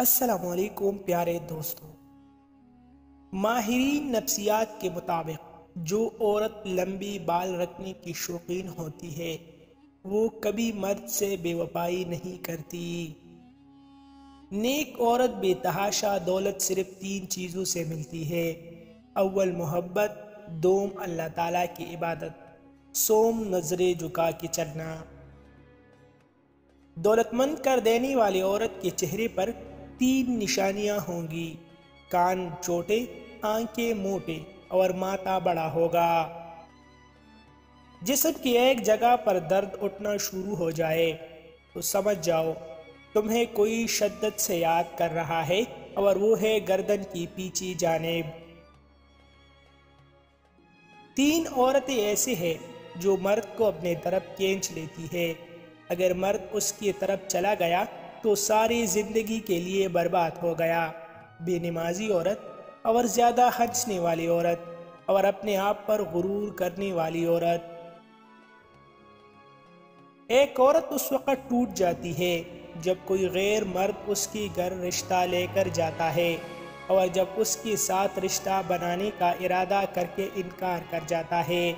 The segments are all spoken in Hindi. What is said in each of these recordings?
असलकुम प्यारे दोस्तों। माहरीन नफ्सियात के मुताबिक जो औरत लंबी बाल रखने की शौकीन होती है, वो कभी मर्द से बेवफाई नहीं करती। नेक औरत बेतहाशा दौलत सिर्फ़ तीन चीज़ों से मिलती है। अव्वल मोहब्बत, दोम अल्लाह ताला की इबादत, सोम नजरे झुका के चलना। दौलतमंद कर देने वाली औरत के चेहरे पर तीन निशानियाँ होंगी। कान छोटे आँखें मोटे और माथा बड़ा होगा। जिसम की एक जगह पर दर्द उठना शुरू हो जाए तो समझ जाओ, तुम्हें कोई शद्दत से याद कर रहा है और वो है गर्दन की पीछी जानेब। तीन औरतें ऐसे हैं जो मर्द को अपने तरफ़ खींच लेती है। अगर मर्द उसकी तरफ़ चला गया तो सारी ज़िंदगी के लिए बर्बाद हो गया। बेनमाजी औरत और ज़्यादा हंसने वाली औरत और अपने आप पर गुरूर करने वाली औरत। एक औरत उस वक़्त टूट जाती है जब कोई गैर मर्द उसकी घर रिश्ता लेकर जाता है और जब उसके साथ रिश्ता बनाने का इरादा करके इनकार कर जाता है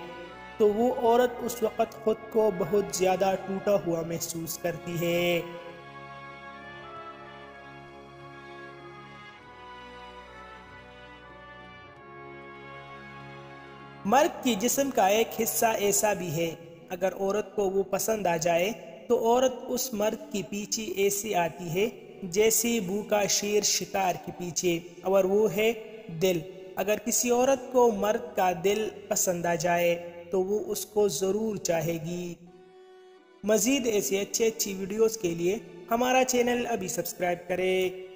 तो वो औरत उस वक़्त खुद को बहुत ज़्यादा टूटा हुआ महसूस करती है। मर्द के जिस्म का एक हिस्सा ऐसा भी है, अगर औरत को वो पसंद आ जाए तो औरत उस मर्द के पीछे ऐसी आती है, जैसे भूखा शेर शिकार के पीछे। और वो है दिल। अगर किसी औरत को मर्द का दिल पसंद आ जाए तो वो उसको ज़रूर चाहेगी। मज़ीद ऐसी अच्छी अच्छी वीडियोस के लिए हमारा चैनल अभी सब्सक्राइब करें।